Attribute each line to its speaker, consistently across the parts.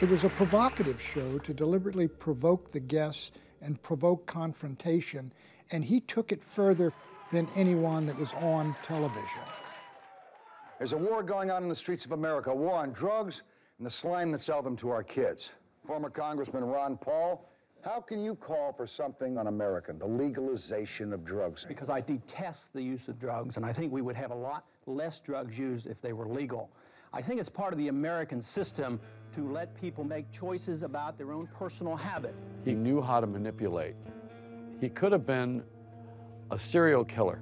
Speaker 1: It was a provocative show to deliberately provoke the guests and provoke confrontation, and he took it further than anyone that was on television.
Speaker 2: There's a war going on in the streets of America, a war on drugs and the slime that sell them to our kids. Former Congressman Ron Paul, how can you call for something un-American, the legalization of drugs?
Speaker 3: Because I detest the use of drugs, and I think we would have a lot less drugs used if they were legal. I think it's part of the American system to let people make choices about their own personal habits.
Speaker 4: He knew how to manipulate. He could have been a serial killer.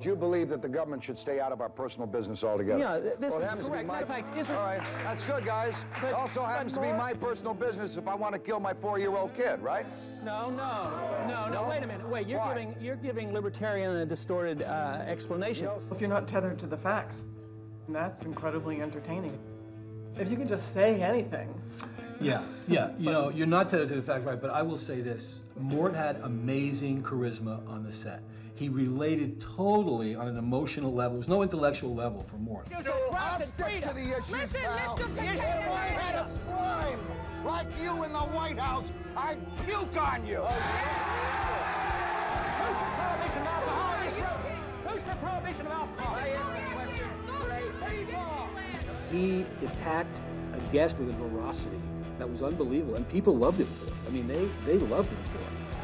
Speaker 2: Do you believe that the government should stay out of our personal business altogether?
Speaker 3: Yeah, this
Speaker 2: well, it
Speaker 3: is
Speaker 2: happens
Speaker 3: correct.
Speaker 2: To be my,
Speaker 3: fact, isn't-
Speaker 2: all right, that's good, guys.
Speaker 3: But-
Speaker 2: it also
Speaker 3: but
Speaker 2: happens to be my personal business if I want to kill my four-year-old kid, right?
Speaker 3: No, no, no, no.
Speaker 2: No?
Speaker 3: Wait a minute. Wait, you're
Speaker 2: Why?
Speaker 3: giving you're giving libertarian a distorted uh, explanation.
Speaker 2: No.
Speaker 5: If you're not tethered to the facts, that's incredibly entertaining. If you can just say anything,
Speaker 6: Yeah, yeah. You know, you're not tethered to the facts, right? But I will say this: Mort had amazing charisma on the set. He related totally on an emotional level. There's no intellectual level for Mort.
Speaker 3: Use of drugs and freedom.
Speaker 2: the issues,
Speaker 7: Listen,
Speaker 2: pal.
Speaker 7: let's go
Speaker 2: If I had a slime like you in the White House, I'd puke on you.
Speaker 3: Oh, Who's
Speaker 8: He attacked a guest with a veracity that was unbelievable, and people loved him for it. I mean, they, they loved him for it.